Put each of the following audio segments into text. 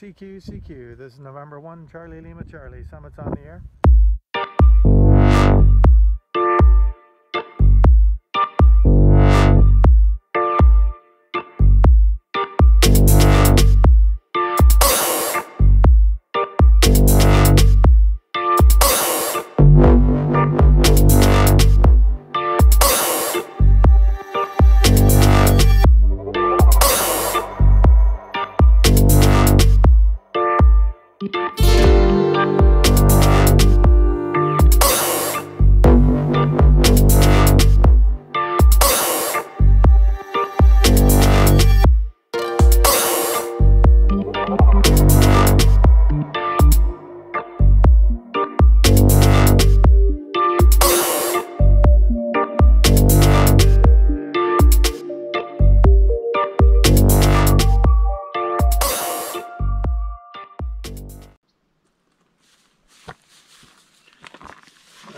CQ, CQ. This is November 1, Charlie Lima Charlie. Summit's on the air.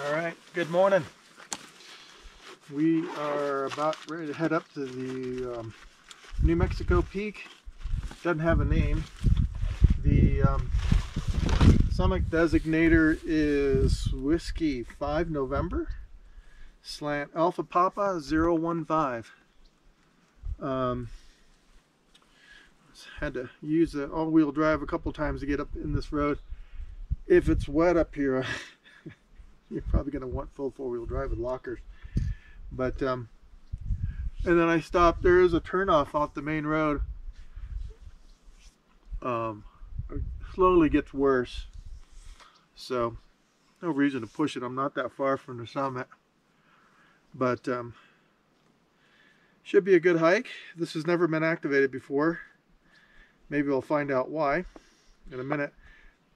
All right, good morning. We are about ready to head up to the um, New Mexico Peak. Doesn't have a name. The um, summit designator is Whiskey 5 November, slant Alpha Papa 015. Um, had to use the all-wheel drive a couple times to get up in this road. If it's wet up here, you're probably going to want full four-wheel drive with lockers. But um and then I stopped there is a turnoff off the main road. Um slowly gets worse. So no reason to push it. I'm not that far from the summit. But um should be a good hike. This has never been activated before. Maybe we'll find out why in a minute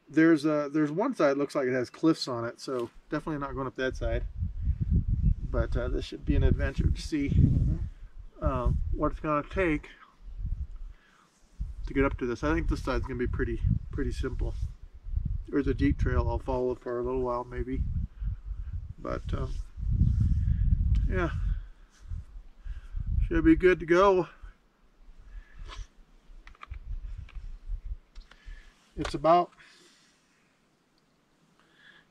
there's a there's one side looks like it has cliffs on it so definitely not going up that side. But uh, this should be an adventure to see uh, what it's going to take to get up to this. I think this side's going to be pretty pretty simple. There's a deep trail I'll follow for a little while maybe. But um, yeah. Should be good to go. It's about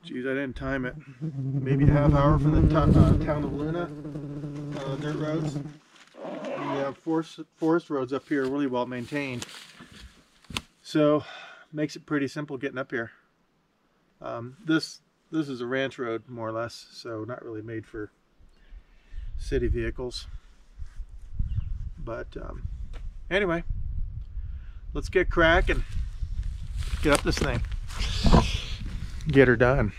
Geez, I didn't time it. Maybe a half hour from the uh, town of Luna, uh, dirt roads. The uh, forest, forest roads up here are really well maintained. So, makes it pretty simple getting up here. Um, this this is a ranch road, more or less, so not really made for city vehicles. But um, anyway, let's get cracking. Get up this thing get her done.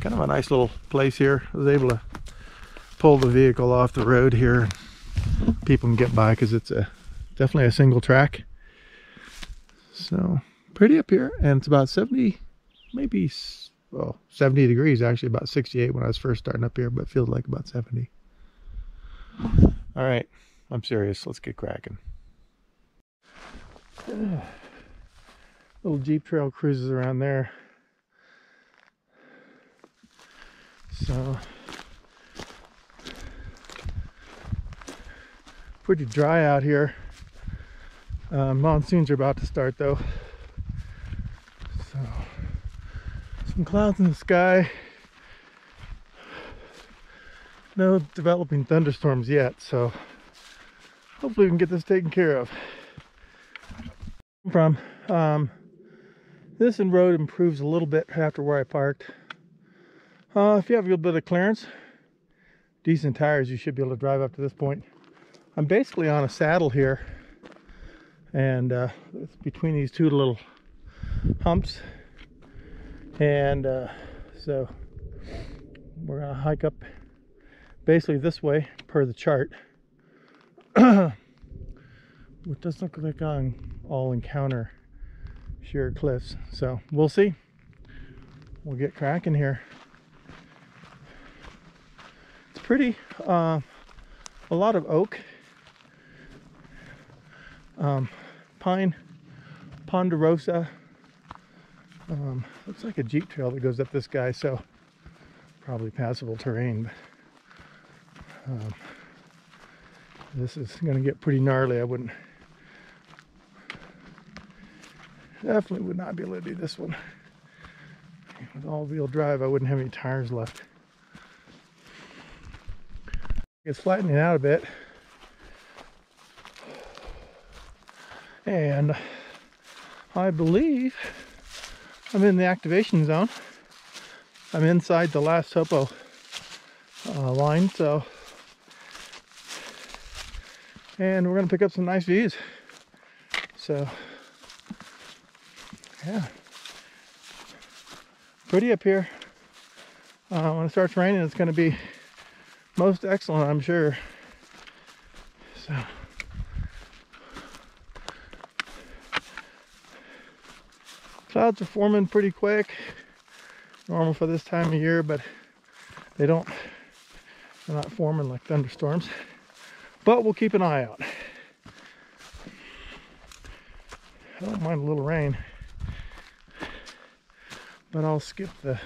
Kind of a nice little place here. I was able to pull the vehicle off the road here. People can get by because it's a definitely a single track. So pretty up here and it's about 70, maybe well 70 degrees actually about 68 when I was first starting up here but feels like about 70. All right, I'm serious. Let's get cracking. little Jeep Trail cruises around there. So pretty dry out here. Uh, monsoons are about to start though. So some clouds in the sky. No developing thunderstorms yet, so hopefully we can get this taken care of. From um, this road improves a little bit after where I parked. Uh, if you have a little bit of clearance, decent tires, you should be able to drive up to this point. I'm basically on a saddle here, and uh, it's between these two little humps. And uh, so we're gonna hike up basically this way per the chart. It does look like on all encounter sheer cliffs. So we'll see. We'll get cracking here. It's pretty, uh, a lot of oak, um, pine, ponderosa. Um, looks like a jeep trail that goes up this guy, so probably passable terrain. But, um, this is going to get pretty gnarly. I wouldn't Definitely would not be able to do this one. With all-wheel drive, I wouldn't have any tires left. It's flattening out a bit. And I believe I'm in the activation zone. I'm inside the last topo uh, line, so and we're gonna pick up some nice views. So yeah, pretty up here. Uh, when it starts raining, it's gonna be most excellent, I'm sure. So. Clouds are forming pretty quick. Normal for this time of year, but they don't, they're not forming like thunderstorms. But we'll keep an eye out. I don't mind a little rain, but I'll skip the,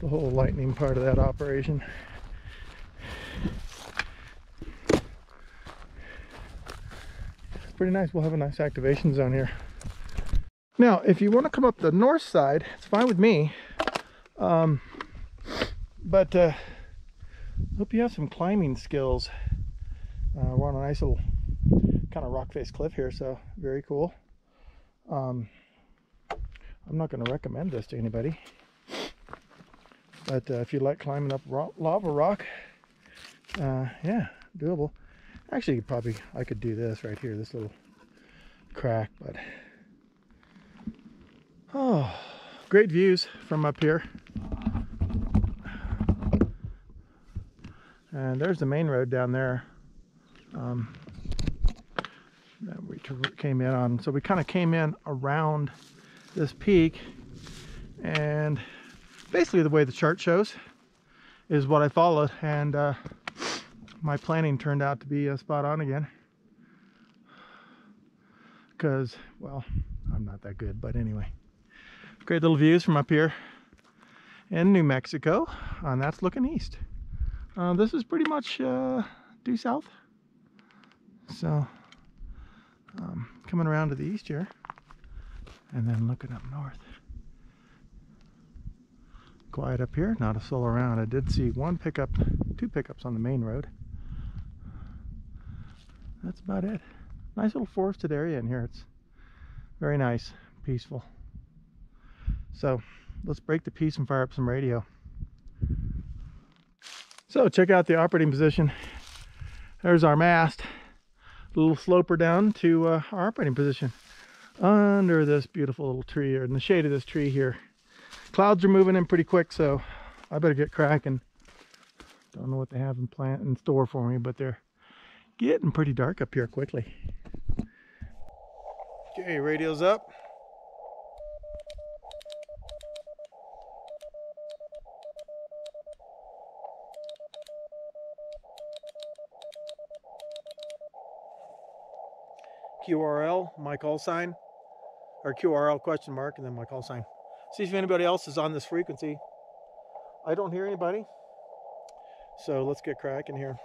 the whole lightning part of that operation. It's pretty nice. We'll have a nice activation zone here. Now, if you want to come up the north side, it's fine with me. Um, but uh, hope you have some climbing skills. Uh, we're on a nice little kind of rock face cliff here, so very cool. Um, I'm not going to recommend this to anybody. But uh, if you like climbing up lava rock, uh, yeah, doable. Actually, probably I could do this right here, this little crack, but Oh, great views from up here. And there's the main road down there um, that we came in on. So we kind of came in around this peak and basically the way the chart shows is what I followed and uh, my planning turned out to be uh, spot on again because well I'm not that good but anyway Great little views from up here in New Mexico, and that's looking east. Uh, this is pretty much uh, due south. So, um, coming around to the east here, and then looking up north. Quiet up here, not a soul around. I did see one pickup, two pickups on the main road. That's about it. Nice little forested area in here. It's very nice, peaceful. So let's break the peace and fire up some radio. So check out the operating position. There's our mast. A little sloper down to uh, our operating position under this beautiful little tree or in the shade of this tree here. Clouds are moving in pretty quick, so I better get cracking. Don't know what they have in plant in store for me, but they're getting pretty dark up here quickly. Okay, radio's up. QRL, my call sign, or QRL question mark, and then my call sign. See if anybody else is on this frequency. I don't hear anybody. So let's get cracking here.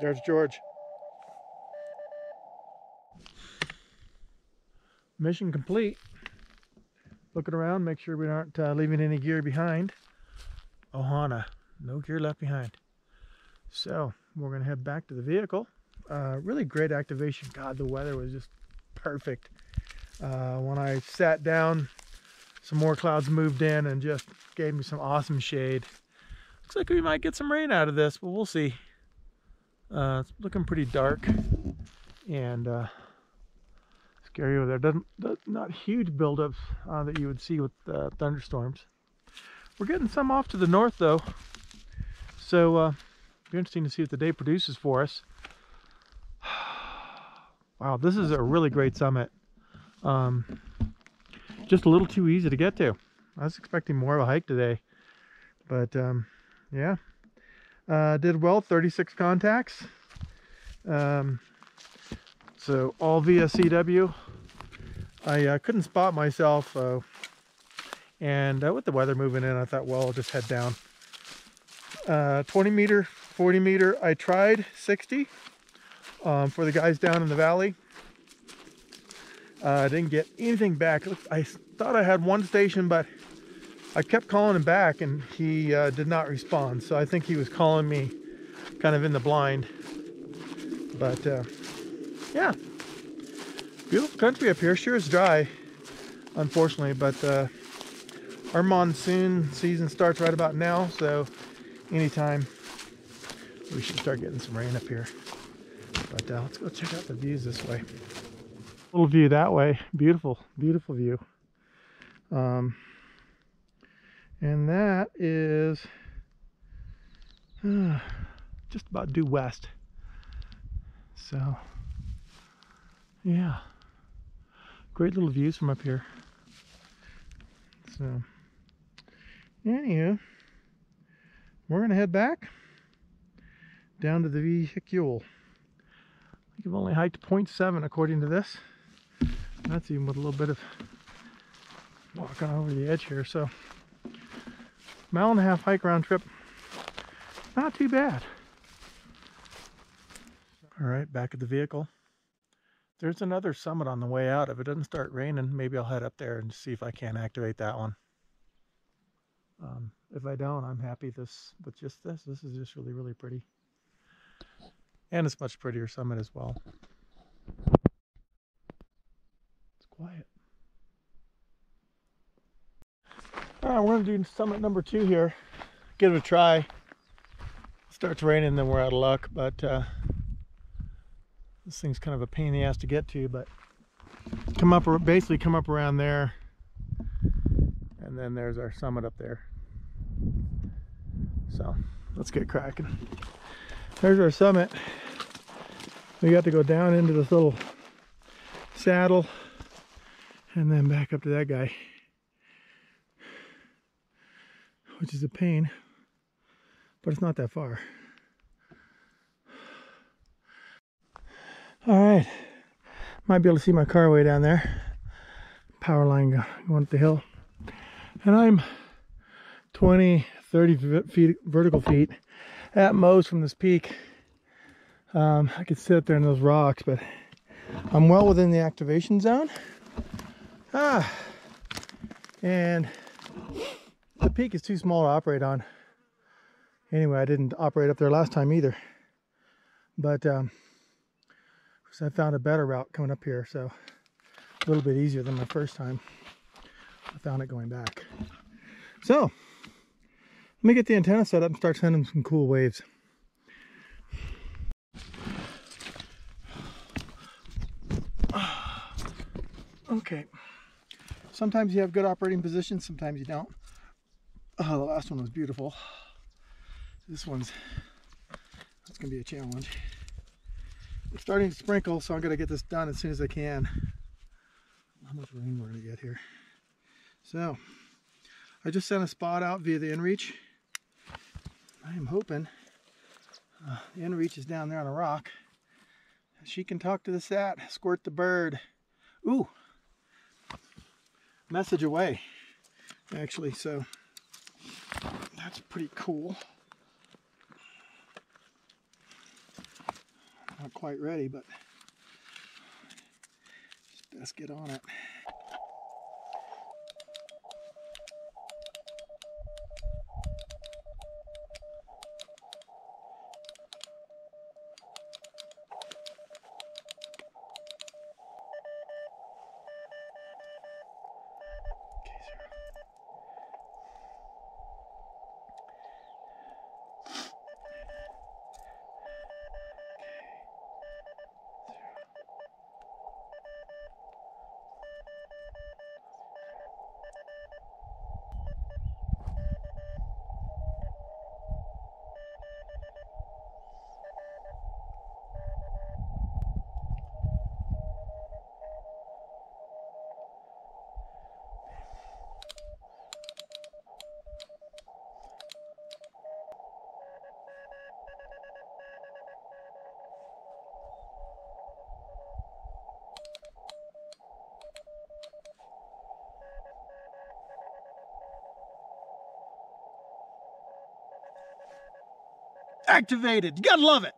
There's George. Mission complete. Looking around, make sure we aren't uh, leaving any gear behind. Ohana, no gear left behind. So we're gonna head back to the vehicle. Uh, really great activation. God, the weather was just perfect. Uh, when I sat down, some more clouds moved in and just gave me some awesome shade. Looks like we might get some rain out of this, but we'll see. Uh, it's looking pretty dark and uh, scary over there. Doesn't, not huge buildups uh, that you would see with uh, thunderstorms. We're getting some off to the north though, so uh, be interesting to see what the day produces for us. wow, this is a really great summit. Um, just a little too easy to get to. I was expecting more of a hike today, but um, yeah, uh, did well, 36 contacts. Um, so all via CW. I uh, couldn't spot myself, uh, and with the weather moving in, I thought, well, I'll just head down. Uh, 20 meter, 40 meter. I tried 60 um, for the guys down in the valley. Uh, I didn't get anything back. I thought I had one station, but I kept calling him back and he uh, did not respond. So I think he was calling me kind of in the blind. But uh, yeah, beautiful country up here. Sure is dry, unfortunately, but uh, our monsoon season starts right about now. So anytime we should start getting some rain up here. But uh, let's go check out the views this way. Little view that way. Beautiful, beautiful view. Um, and that is uh, just about due west. So, yeah, great little views from up here. So, anywho, we're gonna head back down to the vehicule. I think I've only hiked 0.7 according to this. That's even with a little bit of walking over the edge here. So mile and a half hike round trip. Not too bad. All right, back at the vehicle. There's another summit on the way out. If it doesn't start raining, maybe I'll head up there and see if I can't activate that one. Um, if I don't, I'm happy this with just this. This is just really, really pretty. And it's much prettier summit as well. It's quiet. All right, we're gonna do summit number two here. Give it a try. Starts raining, then we're out of luck, but uh, this thing's kind of a pain in the ass to get to, but come up, basically come up around there, and then there's our summit up there. So let's get cracking. There's our summit. We got to go down into this little saddle and then back up to that guy. Which is a pain, but it's not that far. All right, might be able to see my car way down there. Power line going up the hill. And I'm 20, 30 feet, vertical feet at most from this peak. Um, I could sit up there in those rocks, but I'm well within the activation zone. Ah, and the peak is too small to operate on. Anyway, I didn't operate up there last time either. But um, I found a better route coming up here, so a little bit easier than my first time. I found it going back. So, let me get the antenna set up and start sending some cool waves. Okay. Sometimes you have good operating positions, sometimes you don't. Oh, the last one was beautiful. This one's, that's gonna be a challenge. It's starting to sprinkle, so I'm gonna get this done as soon as I can. How much rain we're gonna get here. So, I just sent a spot out via the inReach. I am hoping uh, the inReach is down there on a rock. She can talk to the sat, squirt the bird. Ooh, message away, actually, so that's pretty cool. not quite ready, but just best get on it. Activated. You gotta love it.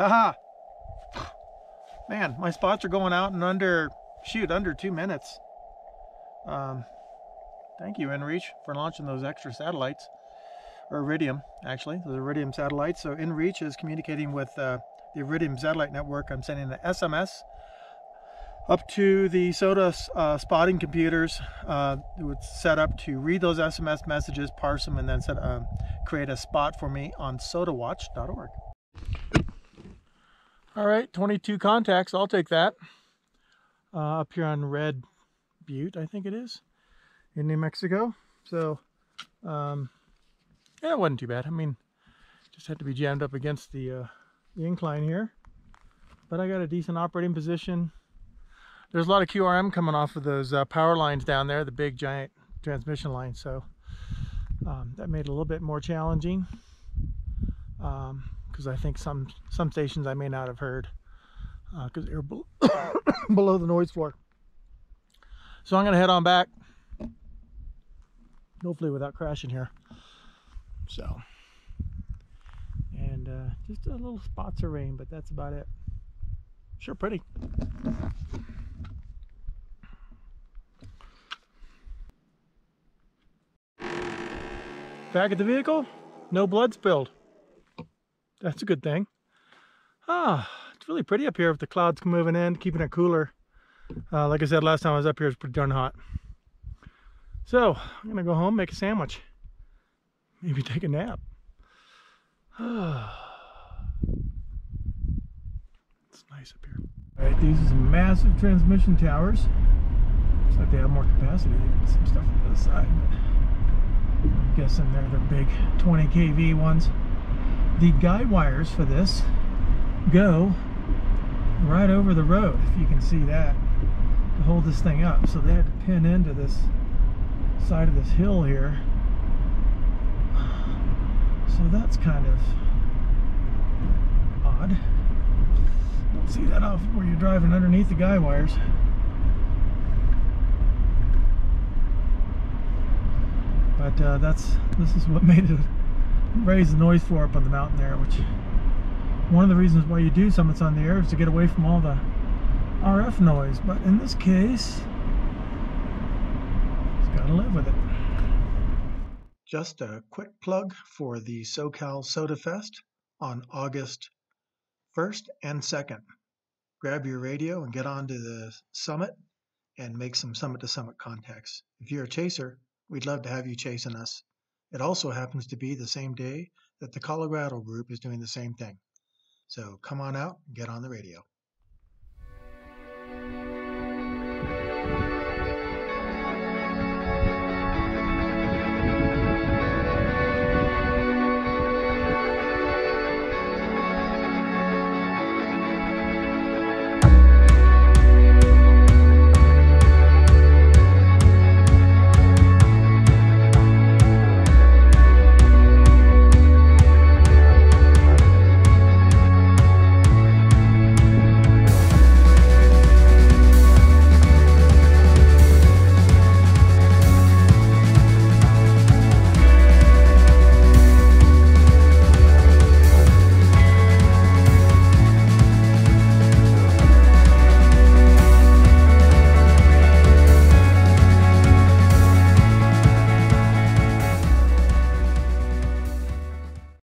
Haha. Man, my spots are going out in under, shoot, under two minutes. Um, thank you, InReach, for launching those extra satellites. Or Iridium, actually. Those Iridium satellites. So InReach is communicating with uh, the Iridium satellite network. I'm sending the SMS up to the SOTA uh, spotting computers. Uh, it was set up to read those SMS messages, parse them, and then set, uh, create a spot for me on sotawatch.org. All right, 22 contacts. I'll take that. Uh, up here on Red Butte, I think it is, in New Mexico. So, um, yeah, it wasn't too bad. I mean, just had to be jammed up against the, uh, the incline here. But I got a decent operating position. There's a lot of QRM coming off of those uh, power lines down there, the big giant transmission lines. So um, that made it a little bit more challenging. Um, because I think some some stations I may not have heard because uh, they're be below the noise floor. So I'm going to head on back, hopefully without crashing here. So, and uh, just a little spots of rain, but that's about it. Sure pretty. Back at the vehicle, no blood spilled. That's a good thing. Ah, it's really pretty up here with the clouds moving in, keeping it cooler. Uh, like I said last time I was up here, it's pretty darn hot. So, I'm gonna go home, make a sandwich. Maybe take a nap. it's nice up here. All right, these are some massive transmission towers. Looks like they have more capacity. Some stuff on the other side, but I'm guessing they're the big 20 kV ones the guide wires for this go right over the road, if you can see that, to hold this thing up. So they had to pin into this side of this hill here. So that's kind of odd. Don't see that off where you're driving underneath the guy wires. But uh, that's this is what made it raise the noise floor up on the mountain there, which one of the reasons why you do summits on the air is to get away from all the RF noise. But in this case, it's got to live with it. Just a quick plug for the SoCal SOTA Fest on August 1st and 2nd. Grab your radio and get on to the summit and make some summit to summit contacts. If you're a chaser, we'd love to have you chasing us. It also happens to be the same day that the Colorado group is doing the same thing. So come on out and get on the radio.